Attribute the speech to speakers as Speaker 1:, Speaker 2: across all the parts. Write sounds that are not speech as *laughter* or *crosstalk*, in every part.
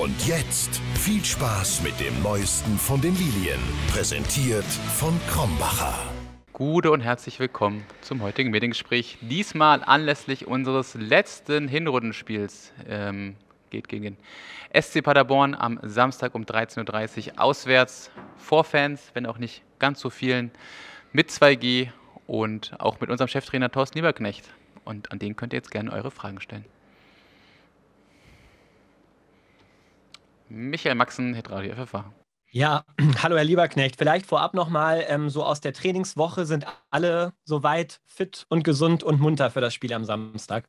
Speaker 1: Und jetzt viel Spaß mit dem Neuesten von den Lilien. Präsentiert von Krombacher.
Speaker 2: Gute und herzlich willkommen zum heutigen Mediengespräch. Diesmal anlässlich unseres letzten Hinrundenspiels. Ähm, geht gegen den SC Paderborn am Samstag um 13.30 Uhr auswärts. Vor Fans, wenn auch nicht ganz so vielen. Mit 2G und auch mit unserem Cheftrainer Thorsten Lieberknecht. Und an den könnt ihr jetzt gerne eure Fragen stellen. Michael Maxen, Hitradio FFA.
Speaker 3: Ja, *clears throat* hallo Herr Lieberknecht. Vielleicht vorab nochmal, ähm, so aus der Trainingswoche sind alle soweit fit und gesund und munter für das Spiel am Samstag?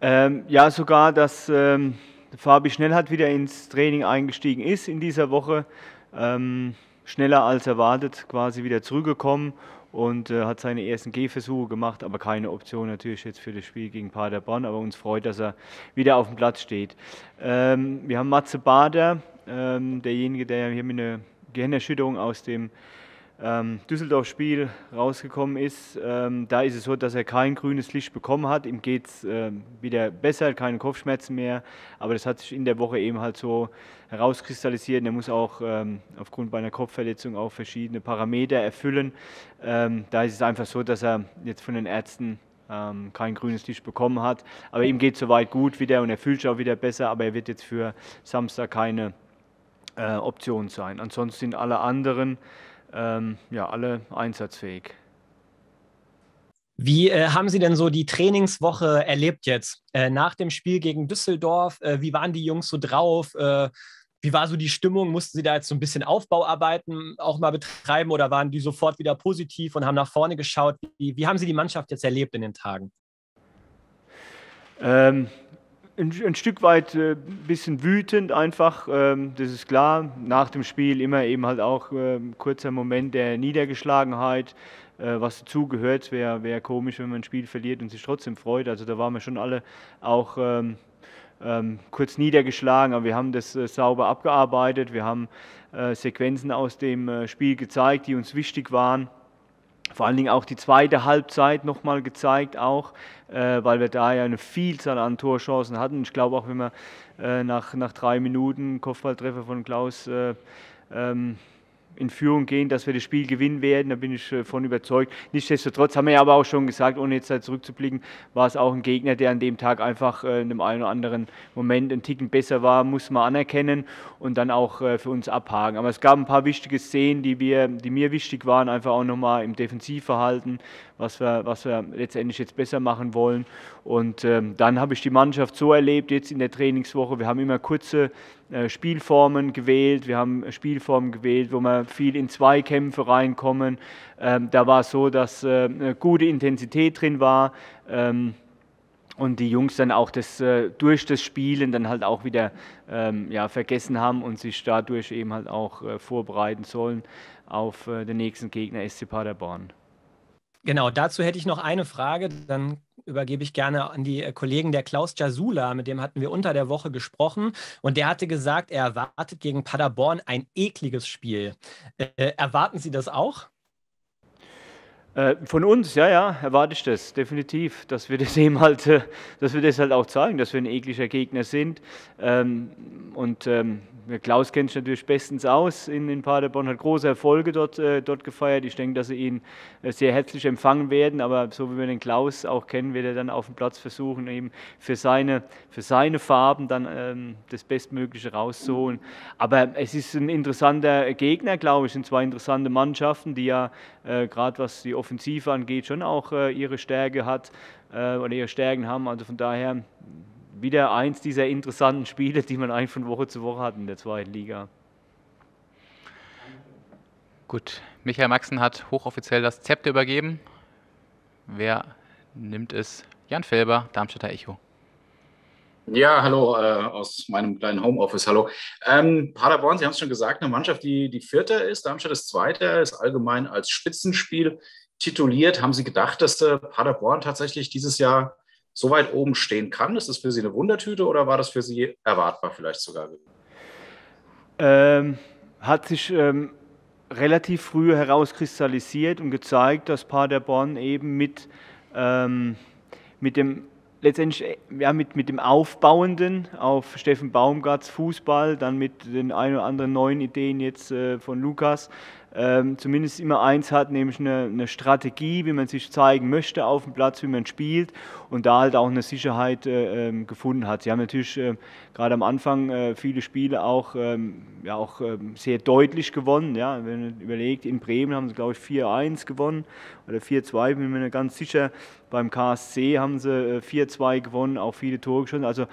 Speaker 4: Ähm, ja, sogar, dass ähm, Fabi Schnellhardt wieder ins Training eingestiegen ist in dieser Woche. Ähm, schneller als erwartet quasi wieder zurückgekommen und äh, hat seine ersten Gehversuche gemacht, aber keine Option natürlich jetzt für das Spiel gegen Paderborn. Aber uns freut, dass er wieder auf dem Platz steht. Ähm, wir haben Matze Bader, ähm, derjenige, der hier mit einer Gehirnerschütterung aus dem Düsseldorf-Spiel rausgekommen ist. Ähm, da ist es so, dass er kein grünes Licht bekommen hat. Ihm geht es äh, wieder besser, keine Kopfschmerzen mehr. Aber das hat sich in der Woche eben halt so herauskristallisiert. Er muss auch ähm, aufgrund einer Kopfverletzung auch verschiedene Parameter erfüllen. Ähm, da ist es einfach so, dass er jetzt von den Ärzten ähm, kein grünes Licht bekommen hat. Aber ihm geht es soweit gut wieder und er fühlt sich auch wieder besser. Aber er wird jetzt für Samstag keine äh, Option sein. Ansonsten sind alle anderen ähm, ja, alle einsatzfähig.
Speaker 3: Wie äh, haben Sie denn so die Trainingswoche erlebt jetzt? Äh, nach dem Spiel gegen Düsseldorf, äh, wie waren die Jungs so drauf? Äh, wie war so die Stimmung? Mussten Sie da jetzt so ein bisschen Aufbauarbeiten auch mal betreiben oder waren die sofort wieder positiv und haben nach vorne geschaut? Wie, wie haben Sie die Mannschaft jetzt erlebt in den Tagen?
Speaker 4: Ähm, ein, ein, Stück weit ein äh, bisschen wütend einfach, ähm, das ist klar. Nach dem Spiel immer eben halt auch äh, ein kurzer Moment der Niedergeschlagenheit, äh, was dazugehört. Wäre wär komisch, wenn man ein Spiel verliert und sich trotzdem freut. Also da waren wir schon alle auch ähm, ähm, kurz niedergeschlagen, aber wir haben das äh, sauber abgearbeitet. Wir haben äh, Sequenzen aus dem äh, Spiel gezeigt, die uns wichtig waren vor allen Dingen auch die zweite Halbzeit nochmal gezeigt, auch, äh, weil wir da ja eine Vielzahl an Torchancen hatten. Ich glaube auch, wenn wir äh, nach, nach drei Minuten Kopfballtreffer von Klaus äh, ähm, in Führung gehen, dass wir das Spiel gewinnen werden. Da bin ich davon überzeugt. Nichtsdestotrotz haben wir aber auch schon gesagt, ohne jetzt da zurückzublicken, war es auch ein Gegner, der an dem Tag einfach äh, in dem einen oder anderen Moment ein Ticken besser war, muss man anerkennen und dann auch äh, für uns abhaken. Aber es gab ein paar wichtige Szenen, die, wir, die mir wichtig waren, einfach auch nochmal im Defensivverhalten, was wir, was wir letztendlich jetzt besser machen wollen. Und ähm, dann habe ich die Mannschaft so erlebt, jetzt in der Trainingswoche. Wir haben immer kurze äh, Spielformen gewählt. Wir haben Spielformen gewählt, wo wir viel in Zweikämpfe reinkommen. Ähm, da war es so, dass äh, eine gute Intensität drin war. Ähm, und die Jungs dann auch das, äh, durch das Spielen dann halt auch wieder ähm, ja, vergessen haben und sich dadurch eben halt auch äh, vorbereiten sollen auf äh, den nächsten Gegner SC Paderborn.
Speaker 3: Genau, dazu hätte ich noch eine Frage. Dann übergebe ich gerne an die äh, Kollegen der Klaus Jasula, mit dem hatten wir unter der Woche gesprochen. Und der hatte gesagt, er erwartet gegen Paderborn ein ekliges Spiel. Äh, erwarten Sie das auch?
Speaker 4: Äh, von uns, ja, ja, erwarte ich das, definitiv, dass wir *laughs* das eben halt, äh, dass wir das halt auch zeigen, dass wir ein ekliger Gegner sind. Ähm, und ähm, Klaus kennt sich natürlich bestens aus in, in Paderborn, hat große Erfolge dort, äh, dort gefeiert. Ich denke, dass sie ihn sehr herzlich empfangen werden, aber so wie wir den Klaus auch kennen, wird er dann auf dem Platz versuchen, eben für seine, für seine Farben dann ähm, das Bestmögliche rauszuholen. Aber es ist ein interessanter Gegner, glaube ich, es sind zwei interessante Mannschaften, die ja gerade was die Offensive angeht, schon auch äh, ihre Stärke hat äh, oder ihre Stärken haben. Also von daher wieder eins dieser interessanten Spiele, die man eigentlich von Woche zu Woche hat in der zweiten Liga.
Speaker 2: Gut, Michael Maxen hat hochoffiziell das Zepter übergeben. Wer nimmt es? Jan Felber, Darmstädter Echo.
Speaker 5: Ja, hallo äh, aus meinem kleinen Homeoffice. Hallo. Ähm, Paderborn, Sie haben es schon gesagt, eine Mannschaft, die, die Vierter ist. Darmstadt ist Zweiter, ist allgemein als Spitzenspiel tituliert. Haben Sie gedacht, dass der Paderborn tatsächlich dieses Jahr so weit oben stehen kann? Ist das für Sie eine Wundertüte oder war das für Sie erwartbar vielleicht sogar?
Speaker 4: Ähm, hat sich ähm, relativ früh herauskristallisiert und gezeigt, dass Paderborn eben mit, ähm, mit dem letztendlich ja, mit, mit dem Aufbauenden auf Steffen Baumgarts Fußball, dann mit den ein oder anderen neuen Ideen jetzt äh, von Lukas, ähm, zumindest immer eins hat, nämlich eine, eine, Strategie, wie man sich zeigen möchte auf dem Platz, wie man spielt und da halt auch eine Sicherheit äh, ähm, gefunden hat. Sie haben natürlich äh, gerade am Anfang äh, viele Spiele auch, ähm, ja, auch ähm, sehr deutlich gewonnen. Ja. Wenn man überlegt, in Bremen haben sie, glaube ich, 4-1 gewonnen oder 4-2, bin mir ganz sicher. Beim KSC haben sie 4-2 äh, gewonnen, auch viele Tore geschossen. Also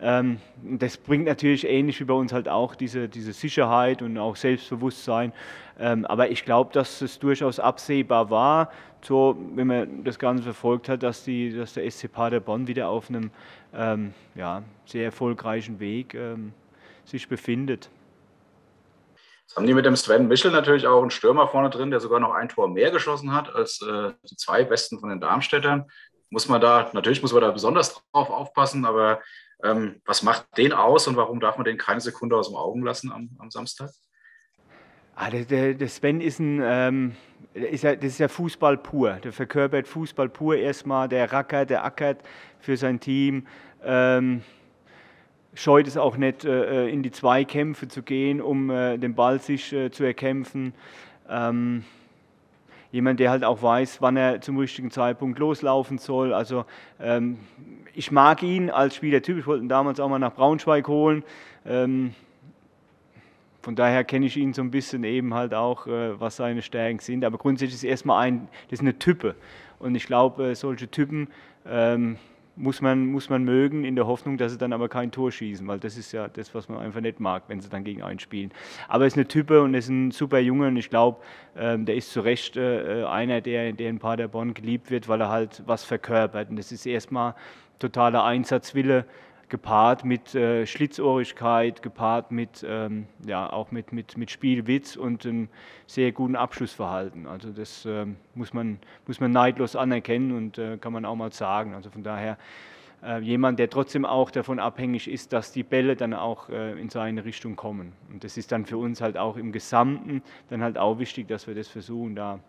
Speaker 4: ähm, das bringt natürlich ähnlich wie bei uns halt auch diese, diese Sicherheit und auch Selbstbewusstsein. Ähm, aber ich glaube, dass es durchaus absehbar war, so, wenn man das Ganze verfolgt hat, dass, die, dass der SC Paderborn wieder auf einem ähm, ja, sehr erfolgreichen Weg ähm, sich befindet.
Speaker 5: Jetzt haben die mit dem Sven Michel natürlich auch einen Stürmer vorne drin, der sogar noch ein Tor mehr geschossen hat als äh, die zwei besten von den Darmstädtern. Muss man da, natürlich muss man da besonders drauf aufpassen, aber ähm, was macht den aus und warum darf man den keine Sekunde aus dem Augen lassen am, am Samstag?
Speaker 4: Ah, der, der, Sven ist ein, ähm, ist ja, das ist ja Fußball pur. Der verkörpert Fußball pur erstmal. Der rackert, der ackert für sein Team. Ähm, scheut es auch nicht, äh, in die Zweikämpfe zu gehen, um äh, den Ball sich äh, zu erkämpfen. Ähm, jemand, der halt auch weiß, wann er zum richtigen Zeitpunkt loslaufen soll. Also ähm, ich mag ihn als Spielertyp. Ich wollte ihn damals auch mal nach Braunschweig holen. Von daher kenne ich ihn so ein bisschen eben halt auch, äh, was seine Stärken sind. Aber grundsätzlich ist erstmal ein, das ist eine Type. Und ich glaube, äh, solche Typen ähm, muss, man, muss man mögen, in der Hoffnung, dass sie dann aber kein Tor schießen, weil das ist ja das, was man einfach nicht mag, wenn sie dann gegen einen spielen. Aber er ist eine Type und ist ein super Junge und ich glaube, ähm, der ist zu Recht äh, einer, der, der in Paderborn geliebt wird, weil er halt was verkörpert. Und das ist erstmal totaler Einsatzwille gepaart mit äh, Schlitzohrigkeit, gepaart mit, ähm, ja, auch mit, mit, mit Spielwitz und einem sehr guten Abschlussverhalten. Also das äh, muss, man, muss man neidlos anerkennen und äh, kann man auch mal sagen. Also von daher äh, jemand, der trotzdem auch davon abhängig ist, dass die Bälle dann auch äh, in seine Richtung kommen. Und das ist dann für uns halt auch im Gesamten dann halt auch wichtig, dass wir das versuchen da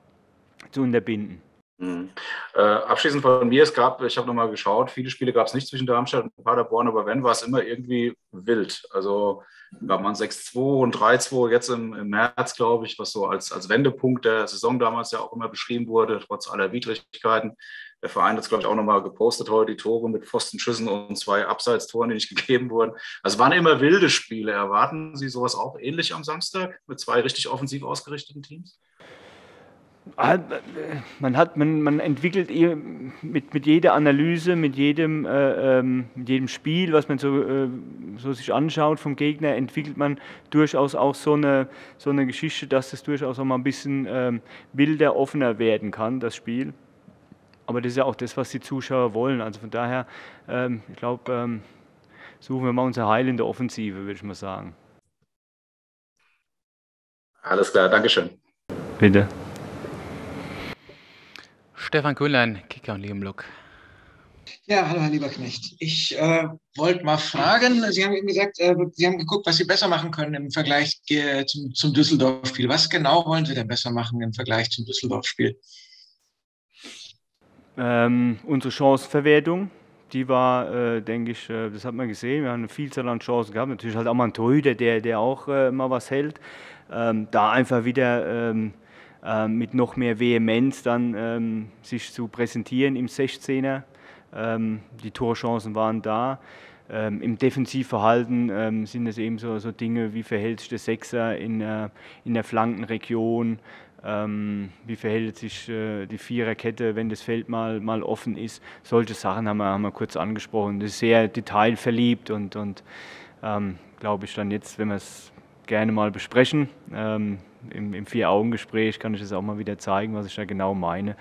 Speaker 4: zu unterbinden.
Speaker 5: Mhm. Äh, abschließend von mir, es gab, ich habe nochmal geschaut, viele Spiele gab es nicht zwischen Darmstadt und Paderborn, aber wenn, war es immer irgendwie wild. Also gab man 6-2 und 3-2 jetzt im, im März, glaube ich, was so als, als Wendepunkt der Saison damals ja auch immer beschrieben wurde, trotz aller Widrigkeiten. Der Verein hat es, glaube ich, auch nochmal gepostet heute, die Tore mit Pfostenschüssen und zwei Abseitstoren, die nicht *laughs* gegeben wurden. Also waren immer wilde Spiele. Erwarten Sie sowas auch ähnlich am Samstag mit zwei richtig offensiv ausgerichteten Teams?
Speaker 4: Ah, man, hat, man, man entwickelt mit, mit jeder Analyse, mit jedem, äh, ähm, mit jedem Spiel, was man so, äh, so sich anschaut vom Gegner, entwickelt man durchaus auch so eine, so eine Geschichte, dass es durchaus auch mal ein bisschen ähm, wilder, offener werden kann, das Spiel. Aber das ist ja auch das, was die Zuschauer wollen. Also von daher, ähm, ich glaube, ähm, suchen wir mal unser Heil in der Offensive, würde ich mal sagen.
Speaker 5: Alles klar, Dankeschön.
Speaker 4: Bitte.
Speaker 2: Stefan Köhlein, Kicker und Lebenblock.
Speaker 6: Ja, hallo Herr Lieberknecht. Ich äh, wollte mal fragen, Sie haben eben gesagt, äh, Sie haben geguckt, was Sie besser machen können im Vergleich äh, zum, zum Düsseldorf-Spiel. Was genau wollen Sie denn besser machen im Vergleich zum Düsseldorf-Spiel?
Speaker 4: Ähm, unsere Chancenverwertung, die war, äh, denke ich, äh, das hat man gesehen, wir haben eine Vielzahl an Chancen gehabt. Natürlich halt auch mal ein Torhüter, der, der auch äh, mal was hält. Ähm, da einfach wieder ähm, mit noch mehr Vehemenz dann ähm, sich zu präsentieren im 16er. Ähm, die Torchancen waren da. Ähm, Im Defensivverhalten ähm, sind es eben so, so, Dinge, wie verhält sich der Sechser in, äh, in der Flankenregion, ähm, wie verhält sich äh, die Viererkette, wenn das Feld mal, mal offen ist. Solche Sachen haben wir, haben wir kurz angesprochen. Das ist sehr detailverliebt und, und glaube ich dann jetzt, wenn wir es gerne mal besprechen, im, im Vier-Augen-Gespräch kann ich das auch mal wieder zeigen, was ich da genau meine.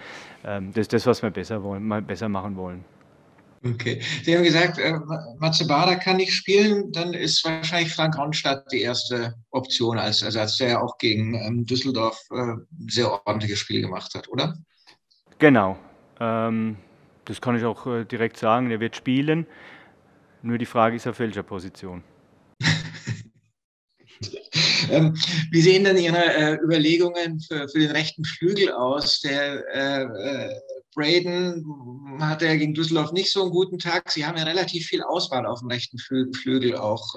Speaker 4: Ähm, das ist das, was wir besser, wollen, mal besser machen wollen.
Speaker 6: Okay. Sie haben gesagt, äh, Matze Bader kann nicht spielen, dann ist wahrscheinlich Frank Ronstadt die erste Option als Ersatz, der ja auch gegen ähm, Düsseldorf äh, sehr ordentliches Spiel gemacht hat, oder?
Speaker 4: Genau. Ähm, das kann ich auch äh, direkt sagen, der wird spielen. Nur die Frage ist, auf welcher Position.
Speaker 6: Ähm, wie sehen denn Ihre äh, Überlegungen für, für, den rechten Flügel aus? Der äh, äh Braden hatte ja gegen Düsseldorf nicht so einen guten Tag. Sie haben ja relativ viel Auswahl auf dem rechten Flügel auch.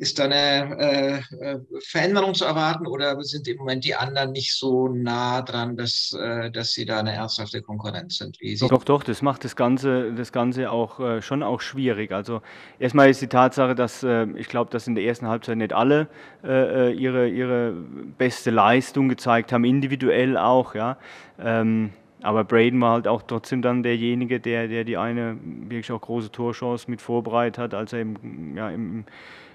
Speaker 6: Ist da eine äh, äh, Veränderung zu erwarten oder sind im Moment die anderen nicht so nah dran, dass, äh, dass sie da eine ernsthafte Konkurrenz sind?
Speaker 4: Doch, doch, das macht das Ganze, das Ganze auch äh, schon auch schwierig. Also erstmal ist die Tatsache, dass äh, ich glaube, dass in der ersten Halbzeit nicht alle äh, ihre, ihre beste Leistung gezeigt haben, individuell auch, ja. Ähm, aber Braden war halt auch trotzdem dann derjenige, der, der die eine wirklich auch große Torchance mit vorbereitet hat, als er im, ja, im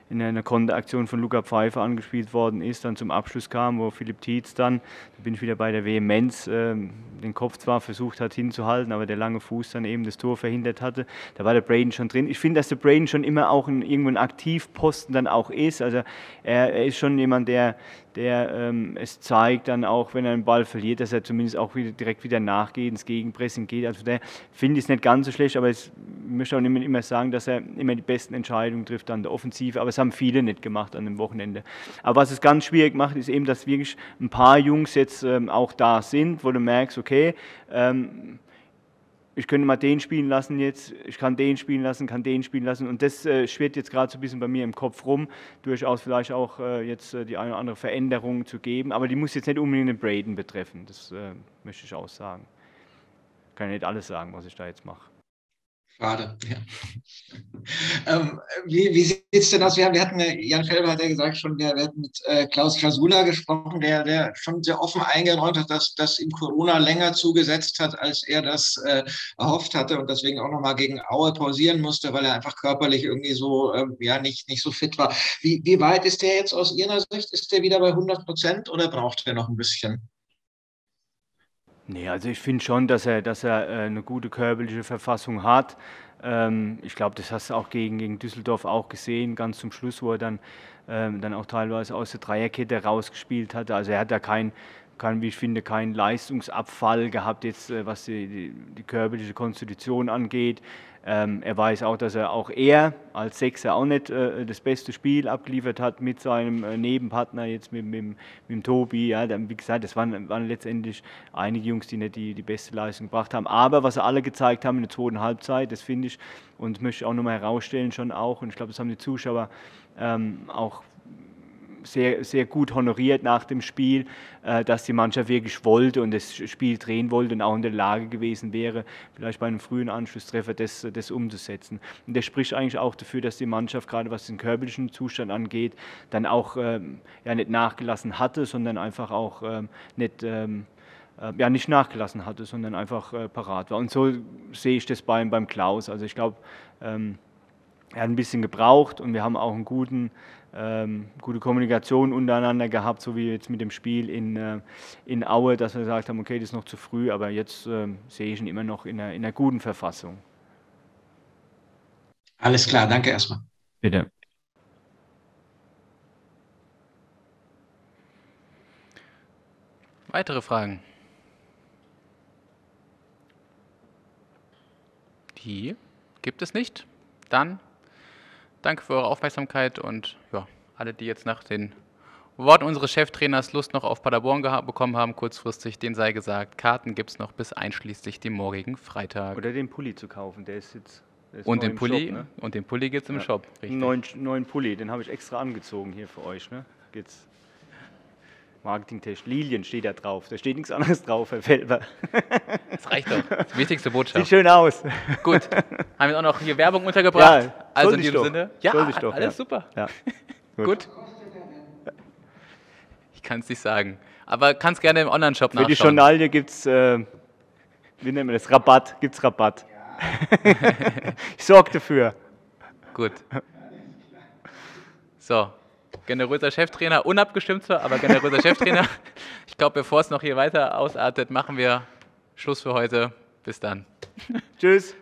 Speaker 4: in einer Konteraktion von Luca Pfeiffer angespielt worden ist, dann zum Abschluss kam, wo Philipp Tietz dann, da bin ich wieder bei der Vehemenz, äh, den Kopf zwar versucht hat hinzuhalten, aber der lange Fuß dann eben das Tor verhindert hatte. Da war der Braden schon drin. Ich finde, dass der Braden schon immer auch ein, irgendwo ein Aktivposten dann auch ist. Also er, er ist schon jemand, der, der ähm, es zeigt dann auch, wenn er einen Ball verliert, dass er zumindest auch wieder, direkt wieder nachgeht, ins Gegenpressing geht. Also der finde ich es nicht ganz so schlecht, aber ich möchte auch immer, immer sagen, dass er immer die besten Entscheidungen trifft an der Offensive, aber es haben viele nicht gemacht an dem Wochenende. Aber was es ganz schwierig macht, ist eben, dass wirklich ein paar Jungs jetzt ähm, auch da sind, wo du merkst, okay, ähm, ich könnte mal den spielen lassen jetzt, ich kann den spielen lassen, kann den spielen lassen. Und das äh, schwirrt jetzt gerade so ein bisschen bei mir im Kopf rum, durchaus vielleicht auch äh, jetzt äh, die eine oder andere Veränderung zu geben. Aber die muss jetzt nicht unbedingt den Braden betreffen, das äh, möchte ich auch sagen. Kann ja nicht alles sagen, was ich da jetzt mache.
Speaker 6: Schade, ja. Ähm, wie wie sieht es denn aus? Wir, wir hatten, äh, Jan Felber hat ja gesagt schon, wir, wir hatten mit äh, Klaus Klasula gesprochen, der, der schon sehr offen eingeräumt hat, dass, dass ihm Corona länger zugesetzt hat, als er das äh, erhofft hatte und deswegen auch nochmal gegen Aue pausieren musste, weil er einfach körperlich irgendwie so äh, ja, nicht, nicht so fit war. Wie, wie weit ist der jetzt aus Ihrer Sicht? Ist der wieder bei 100 Prozent oder braucht er noch ein bisschen?
Speaker 4: Nee, also ich finde schon, dass er, dass er äh, eine gute körperliche Verfassung hat. Ähm, ich glaube, das hast du auch gegen, gegen Düsseldorf auch gesehen, ganz zum Schluss, wo er dann, ähm, dann auch teilweise aus der Dreierkette rausgespielt hat. Also er hat da kein, kein, wie ich finde, keinen Leistungsabfall gehabt, jetzt äh, was die, die, die körperliche Konstitution angeht. Ähm, er weiß auch, dass er auch er als Sechser auch nicht äh, das beste Spiel abgeliefert hat mit seinem äh, Nebenpartner, jetzt mit, mit, mit, dem Tobi. Ja, dann, wie gesagt, das waren, waren, letztendlich einige Jungs, die nicht die, die beste Leistung gebracht haben. Aber was sie alle gezeigt haben in der zweiten Halbzeit, das finde ich und möchte ich auch nochmal herausstellen, schon auch, und ich glaube, das haben die Zuschauer ähm, auch sehr, sehr gut honoriert nach dem Spiel, äh, dass die Mannschaft wirklich wollte und das Spiel drehen wollte und auch in der Lage gewesen wäre, vielleicht bei einem frühen Anschlusstreffer das, das umzusetzen. Und das spricht eigentlich auch dafür, dass die Mannschaft, gerade was den körperlichen Zustand angeht, dann auch ähm, ja, nicht nachgelassen hatte, sondern einfach auch ähm, nicht. Ähm, äh, ja, nicht nachgelassen hatte, sondern einfach äh, parat war. Und so sehe ich das beim, beim Klaus. Also ich glaube, ähm, er hat ein bisschen gebraucht und wir haben auch einen guten, ähm, gute Kommunikation untereinander gehabt, so wie jetzt mit dem Spiel in, äh, in Aue, dass wir gesagt haben, okay, das ist noch zu früh, aber jetzt äh, sehe ich ihn immer noch in einer, in einer guten Verfassung.
Speaker 6: Alles klar, danke erstmal.
Speaker 4: Bitte.
Speaker 2: Weitere Fragen? Die gibt es nicht. Dann Danke für eure Aufmerksamkeit und ja, alle, die jetzt nach den Worten unseres Cheftrainers Lust noch auf Paderborn bekommen haben, kurzfristig, den sei gesagt, Karten gibt es noch bis einschließlich dem morgigen Freitag.
Speaker 4: Oder den Pulli zu kaufen, der ist jetzt. Der ist
Speaker 2: und, den Pulli, Shop, ne? und den Pulli gibt es im ja. Shop.
Speaker 4: Richtig. Neuen, neuen Pulli, den habe ich extra angezogen hier für euch. Ne? Geht's. Marketingtest. Lilien steht da drauf. Da steht nichts anderes drauf, Herr Felber.
Speaker 2: Das reicht doch. Das wichtigste Botschaft.
Speaker 4: Sieht schön aus.
Speaker 2: Gut. Haben wir auch noch hier Werbung untergebracht?
Speaker 4: Ja, also in diesem Sinne.
Speaker 2: Ja,
Speaker 4: doch,
Speaker 2: alles ja. super.
Speaker 4: Ja. *laughs*
Speaker 2: Gut. Gut. Ich kann es nicht sagen. Aber kannst gerne im Online-Shop nachschauen.
Speaker 4: Für die Journalie gibt es, äh, wie nennen wir das, Rabatt. Gibt es Rabatt. *laughs* Ich sorge dafür.
Speaker 2: Gut. So, generöser Cheftrainer, unabgestimmt zwar, aber generöser Cheftrainer. *laughs* Ich glaube, bevor es noch hier weiter ausartet, machen wir Schluss für heute. Bis dann. *laughs*
Speaker 4: Tschüss.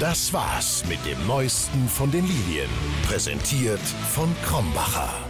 Speaker 1: Das war's mit dem Neuesten von den Lilien. Präsentiert von Krombacher.